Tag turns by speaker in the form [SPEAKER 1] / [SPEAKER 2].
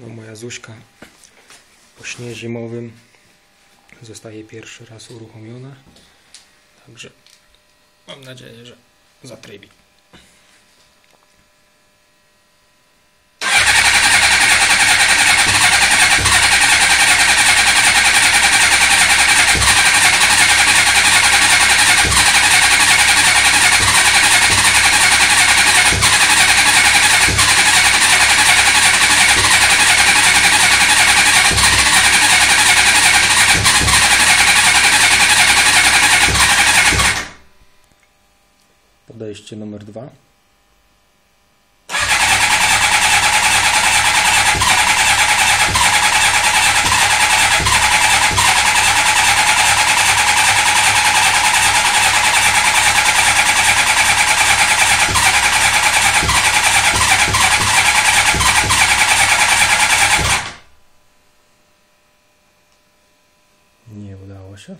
[SPEAKER 1] No, moja Zuśka po śnie zimowym zostaje pierwszy raz uruchomiona. Także mam nadzieję, że zatrybi. Podejście numer dwa. Nie udało się.